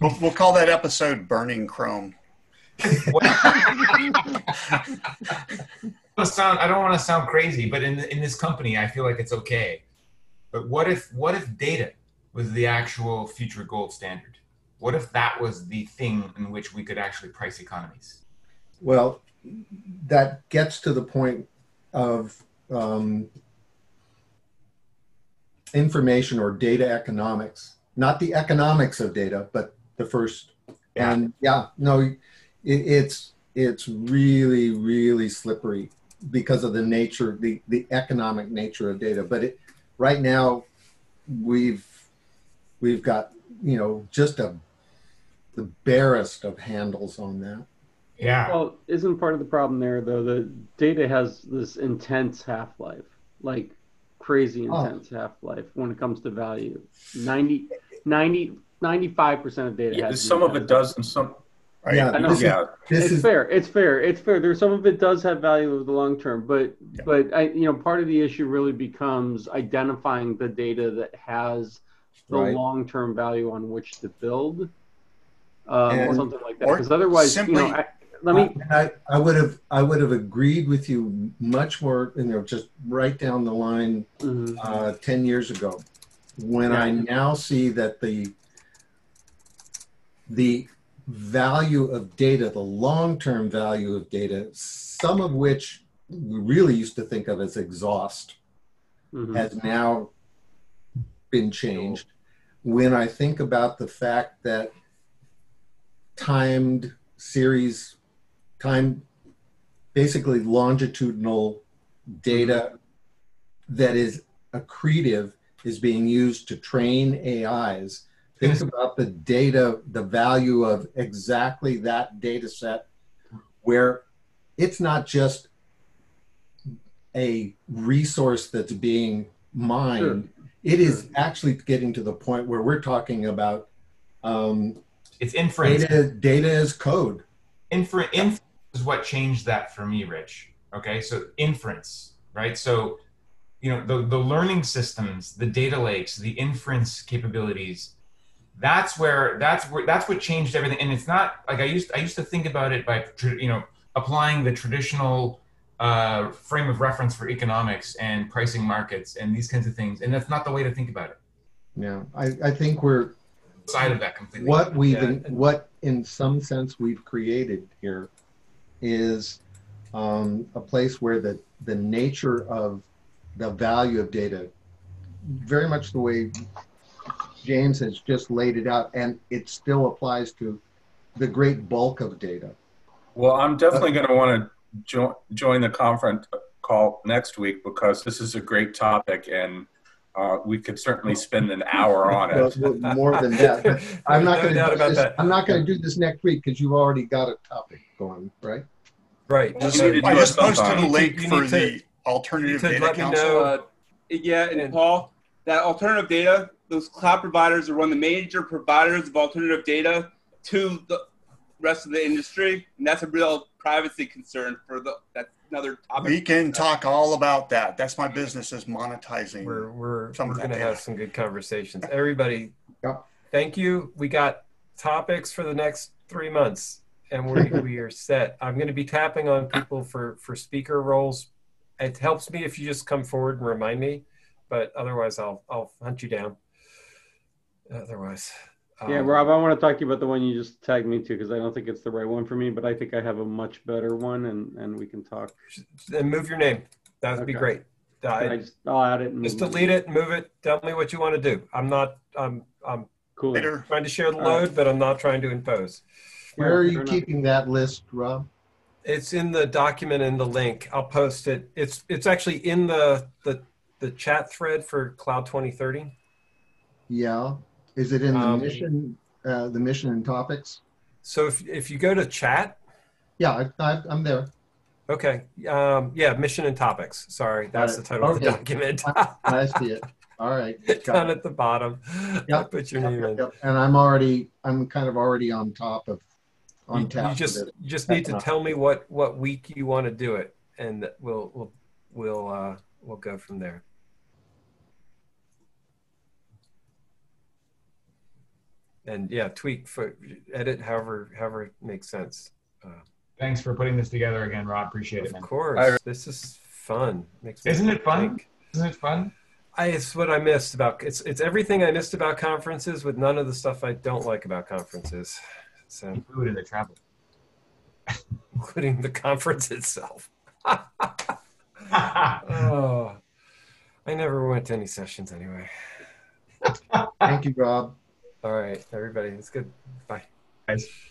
we'll, we'll call that episode "Burning Chrome." sound, I don't want to sound crazy, but in in this company, I feel like it's okay but what if what if data was the actual future gold standard? What if that was the thing in which we could actually price economies? Well, that gets to the point of um, information or data economics, not the economics of data, but the first. Yeah. And yeah, no, it, it's it's really really slippery because of the nature, the the economic nature of data. But it right now we've we've got you know just a the barest of handles on that yeah well isn't part of the problem there though the data has this intense half-life like crazy oh. intense oh. half-life when it comes to value 90 90 95% of data yeah, some of it does and some Right? Yeah, this yeah. Is, it's is, fair. It's fair. It's fair. There's some of it does have value over the long term, but yeah. but I you know part of the issue really becomes identifying the data that has the right. long term value on which to build, um, or something like that. Because otherwise, simply, you know, I, let me. I, I would have I would have agreed with you much more. You know, just right down the line, mm-hmm. uh, ten years ago, when yeah. I now see that the the value of data, the long-term value of data, some of which we really used to think of as exhaust, mm-hmm. has now been changed. When I think about the fact that timed series, time, basically longitudinal data that is accretive is being used to train AIs. Think about the data, the value of exactly that data set where it's not just a resource that's being mined. Sure. It sure. is actually getting to the point where we're talking about um, it's inference. Data, data is code. Infer- inference is what changed that for me, Rich. Okay, so inference, right? So, you know, the, the learning systems, the data lakes, the inference capabilities, that's where that's where that's what changed everything. And it's not like I used I used to think about it by you know applying the traditional uh, frame of reference for economics and pricing markets and these kinds of things, and that's not the way to think about it. Yeah, I, I think we're side of that completely. What we've yeah. what in some sense we've created here is um, a place where the the nature of the value of data, very much the way James has just laid it out, and it still applies to the great bulk of data. Well, I'm definitely going to want to jo- join the conference call next week because this is a great topic and uh, we could certainly spend an hour on it. More than that. I'm not going to do this. I'm not going to do this next week because you've already got a topic going, right? Right. I just posted a link for the alternative data council. Uh, yeah, and Paul, that alternative data, those cloud providers are one of the major providers of alternative data to the rest of the industry, and that's a real privacy concern for the that's another topic. We can talk all about that. That's my business is monetizing. We're we're, we're going to have some good conversations. Everybody, yep. thank you. We got topics for the next three months, and we we are set. I'm going to be tapping on people for for speaker roles. It helps me if you just come forward and remind me, but otherwise I'll I'll hunt you down. Otherwise. Yeah, um, Rob, I want to talk to you about the one you just tagged me to because I don't think it's the right one for me, but I think I have a much better one, and and we can talk. Then move your name. That would okay. be great. I, just, I'll add it. just delete it, move it. Tell me what you want to do. I'm not. I'm. I'm cool. trying to share the load, right. but I'm not trying to impose. Where are you keeping that list, Rob? It's in the document in the link. I'll post it. It's it's actually in the the the chat thread for Cloud 2030. Yeah. Is it in the um, mission, uh, the mission and topics? So if, if you go to chat. Yeah, I, am there. Okay. Um, yeah, mission and topics. Sorry, that's the title okay. of the document. I see it. All right. Down it. at the bottom. Yeah. Put your name yep, in. And I'm already, I'm kind of already on top of, on you, top. You just, you just need to tell me what, what week you want to do it, and we'll, we'll, we'll, uh, we'll go from there. And yeah, tweak for edit however however it makes sense. Uh, Thanks for putting this together again, Rob. Appreciate of it. Of course, this is fun. Makes Isn't it fun? Think. Isn't it fun? I, it's what I missed about it's it's everything I missed about conferences with none of the stuff I don't like about conferences. So including the travel, including the conference itself. oh, I never went to any sessions anyway. Thank you, Rob. All right, everybody. It's good. Bye. Guys.